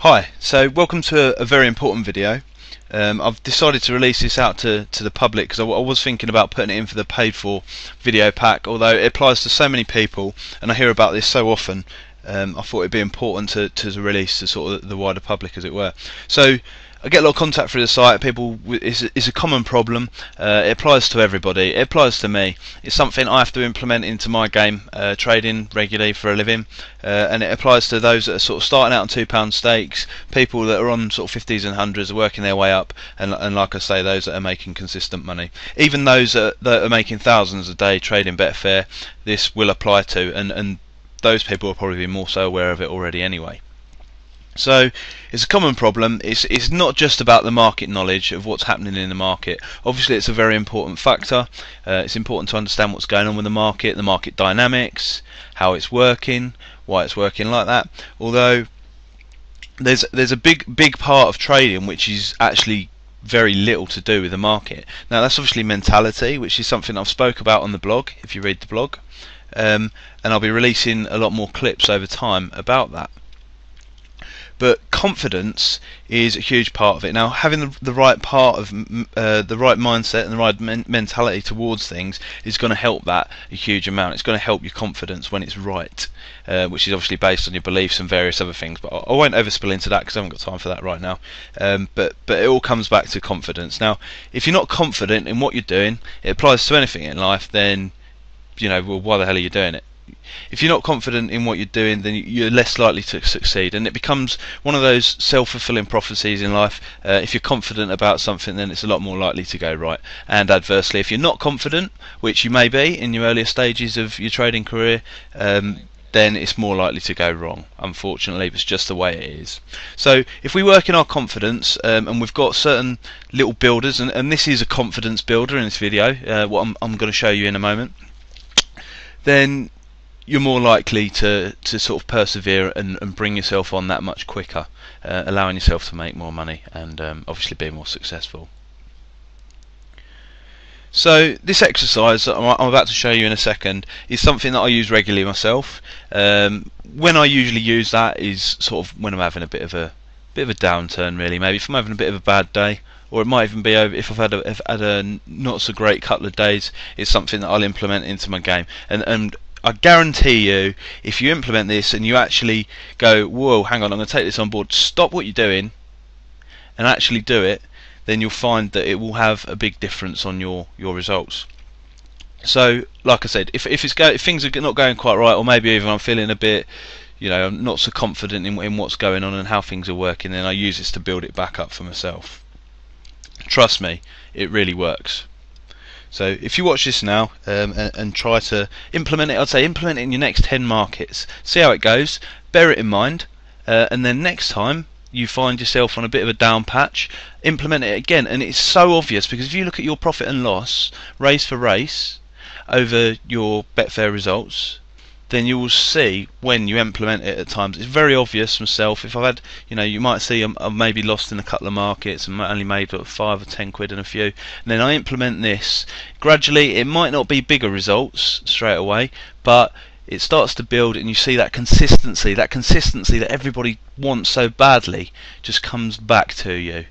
Hi, so welcome to a, a very important video. Um, I've decided to release this out to, to the public because I, I, was thinking about putting it in for the paid for video pack, although it applies to so many people and I hear about this so often. Um, I thought it'd be important to, to release to sort of the wider public, as it were. So I get a lot of contact through the site. People, it's, it's a common problem. Uh, it applies to everybody. It applies to me. It's something I have to implement into my game, uh, trading regularly for a living, uh, and it applies to those that are sort of starting out on two pound stakes, people that are on sort of fifties and hundreds, working their way up, and, and like I say, those that are making consistent money. Even those that, that are making thousands a day trading Betfair, this will apply to, and and those people will probably be more so aware of it already anyway. So it's a common problem. It's it's not just about the market knowledge of what's happening in the market. Obviously, it's a very important factor. Uh, it's important to understand what's going on with the market, the market dynamics, how it's working, why it's working like that. Although there's there's a big big part of trading which is actually very little to do with the market. Now that's obviously mentality, which is something I've spoke about on the blog. If you read the blog, um, and I'll be releasing a lot more clips over time about that. But confidence is a huge part of it. Now, having the, the right part of uh, the right mindset and the right men mentality towards things is going to help that a huge amount. It's going to help your confidence when it's right, uh, which is obviously based on your beliefs and various other things. But I won't overspill into that because I haven't got time for that right now. Um, but but it all comes back to confidence. Now, if you're not confident in what you're doing, it applies to anything in life. Then you know, well, why the hell are you doing it? If you're not confident in what you're doing, then you're less likely to succeed, and it becomes one of those self-fulfilling prophecies in life. Uh, if you're confident about something, then it's a lot more likely to go right. And adversely, if you're not confident, which you may be in your earlier stages of your trading career, um, then it's more likely to go wrong. Unfortunately, it's just the way it is. So, if we work in our confidence, um, and we've got certain little builders, and, and, this is a confidence builder in this video, uh, what I'm, I'm going to show you in a moment, then you're more likely to, to sort of persevere and, and bring yourself on that much quicker, uh, allowing yourself to make more money and um, obviously be more successful. So this exercise that I'm about to show you in a second is something that I use regularly myself. Um, when I usually use that is sort of when I'm having a bit of a bit of a downturn, really. Maybe if I'm having a bit of a bad day, or it might even be if I've had a, if had a not so great couple of days. It's something that I'll implement into my game, and and I guarantee you, if you implement this and you actually go, whoa, hang on, I'm going to take this on board, stop what you're doing and actually do it, then you'll find that it will have a big difference on your, your results. So, like I said, if, if, it's go, if things are not going quite right, or maybe even I'm feeling a bit, you know, I'm not so confident in, in what's going on and how things are working, then I use this to build it back up for myself. Trust me, it really works. So if you watch this now um, and, and, try to implement it, I'd say implement it in your next 10 markets. See how it goes, bear it in mind, uh, and then next time you find yourself on a bit of a down patch, implement it again. And it's so obvious because if you look at your profit and loss, race for race, over your Betfair results, then you will see when you implement it at times. It's very obvious myself. If I've had, you know, you might see I'm, I've maybe lost in a couple of markets and only made what, five or ten quid in a few. And then I implement this gradually. It might not be bigger results straight away, but it starts to build, and you see that consistency. That consistency that everybody wants so badly just comes back to you.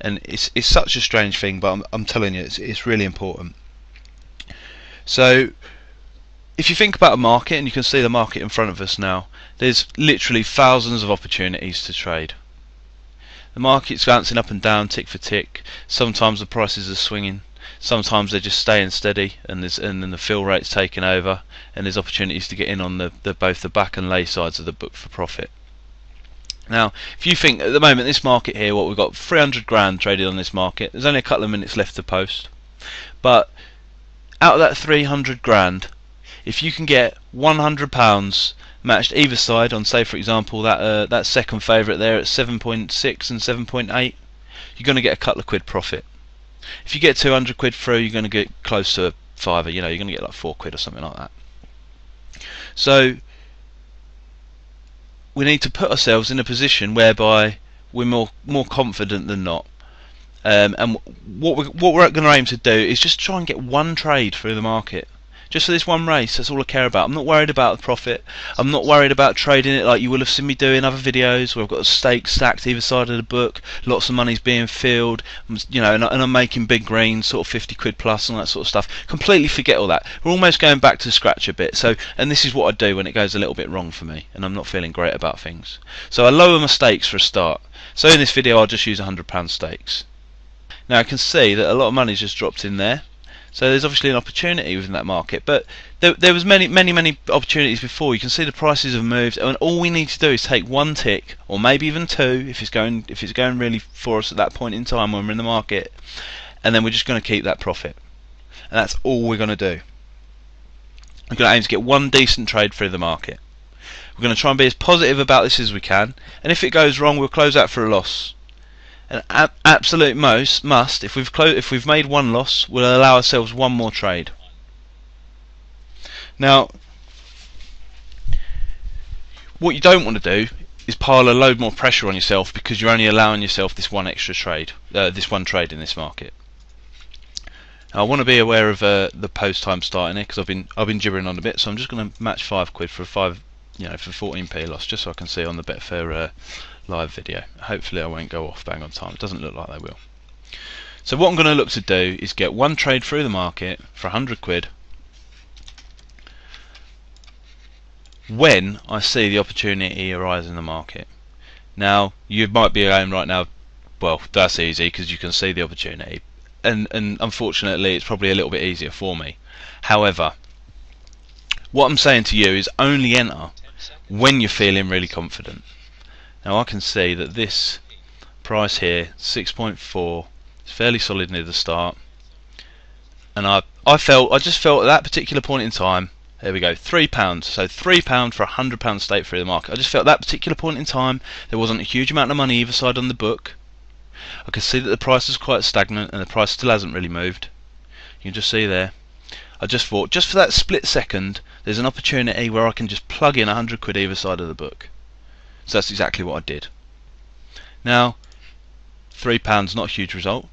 And it's it's such a strange thing, but I'm, I'm telling you, it's it's really important. So if you think about a market, and you can see the market in front of us now, there's literally thousands of opportunities to trade. The market's bouncing up and down, tick for tick. Sometimes the prices are swinging. Sometimes they're just staying steady, and there's and then the fill rate's taking over, and there's opportunities to get in on the, the both the back and lay sides of the book for profit. Now, if you think at the moment this market here, what we've got 300 grand traded on this market. There's only a couple of minutes left to post, but out of that 300 grand, if you can get 100 pounds matched either side on say for example that uh, that second favourite there at 7.6 and 7.8 you're going to get a couple of quid profit. If you get 200 quid through you're going to get close to a fiver you know you're going to get like 4 quid or something like that. So we need to put ourselves in a position whereby we're more more confident than not. Um, and what we're, what we're going to aim to do is just try and get one trade through the market just for this one race. That's all I care about. I'm not worried about the profit. I'm not worried about trading it like you will have seen me do in other videos where I've got a stake stacked either side of the book. Lots of money's being filled, you know, and, and I'm making big greens, sort of 50 quid plus and that sort of stuff. Completely forget all that. We're almost going back to scratch a bit. So, and this is what I do when it goes a little bit wrong for me, and I'm not feeling great about things. So I lower my stakes for a start. So in this video, I'll just use 100 pound stakes. Now I can see that a lot of money's just dropped in there. So there's obviously an opportunity within that market, but there, there was many, many, many opportunities before. You can see the prices have moved, and all we need to do is take one tick, or maybe even two, if it's going, if it's going really for us at that point in time when we're in the market, and then we're just going to keep that profit, and that's all we're going to do. We're going to aim to get one decent trade through the market. We're going to try and be as positive about this as we can, and if it goes wrong, we'll close out for a loss an ab absolute most must if we've if we've made one loss we'll allow ourselves one more trade. Now what you don't want to do is pile a load more pressure on yourself because you're only allowing yourself this one extra trade uh, this one trade in this market. I want to be aware of uh, the post time starting here because I've been I've been gibbering on a bit so I'm just going to match 5 quid for a 5 you know for 14p loss just so I can see on the Betfair uh, live video. Hopefully I won't go off bang on time. It doesn't look like they will. So what I'm going to look to do is get one trade through the market for 100 quid when I see the opportunity arise in the market. Now you might be going right now, well that's easy because you can see the opportunity and, and unfortunately it's probably a little bit easier for me. However, what I'm saying to you is only enter when you're feeling really confident. Now I can see that this price here, 6.4, is fairly solid near the start. And I I felt I just felt at that particular point in time, there we go, three pounds. So three pound for a hundred pound stake through the market. I just felt at that particular point in time there wasn't a huge amount of money either side on the book. I could see that the price is quite stagnant and the price still hasn't really moved. You can just see there. I just thought, just for that split second, there's an opportunity where I can just plug in a hundred quid either side of the book. So that's exactly what I did. Now, three pounds not a huge result,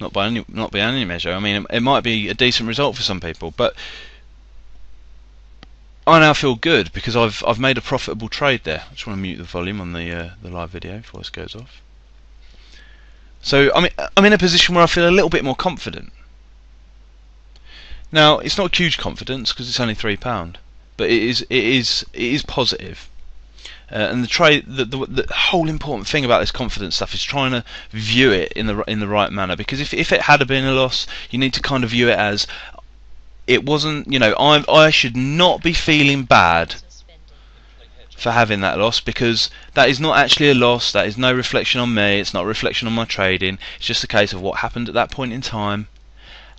not by any not by any measure. I mean, it, it might be a decent result for some people, but I now feel good because I've I've made a profitable trade there. I just want to mute the volume on the uh, the live video before this goes off. So I'm I'm in a position where I feel a little bit more confident. Now it's not a huge confidence because it's only three pound, but it is it is it is positive. Uh, and the the, the, the whole important thing about this confidence stuff is trying to view it in the in the right manner. Because if if it had been a loss you need to kind of view it as it wasn't you know I I should not be feeling bad for having that loss because that is not actually a loss. That is no reflection on me. It's not a reflection on my trading. It's just a case of what happened at that point in time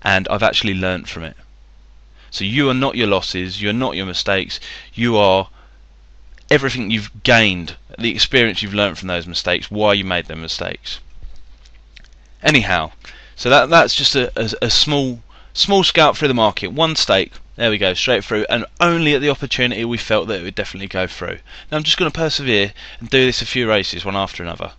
and I've actually learnt from it. So you are not your losses. You are not your mistakes. You are everything you've gained, the experience you've learned from those mistakes, why you made them mistakes. Anyhow, so that that's just a, a, a small small scout through the market, one stake. There we go, straight through, and only at the opportunity we felt that it would definitely go through. Now I'm just going to persevere and do this a few races, one after another.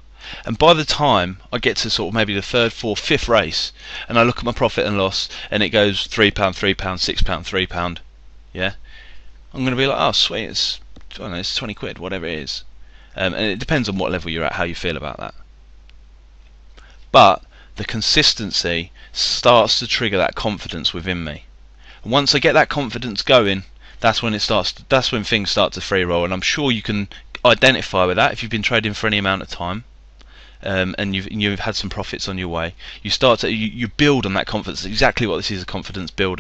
And by the time I get to sort of maybe the third, fourth, fifth race, and I look at my profit and loss, and it goes three pound, three pound, six pound, three pound, yeah, I'm going to be like, oh sweet, it's I don't know, it's 20 quid, whatever it is. Um, and it depends on what level you're at, how you feel about that. But the consistency starts to trigger that confidence within me. And once I get that confidence going, that's when it starts. That's when things start to free roll, and I'm sure you can identify with that if you've been trading for any amount of time. Um, and you've you've had some profits on your way. You start to you, you build on that confidence. Exactly what this is a confidence builder.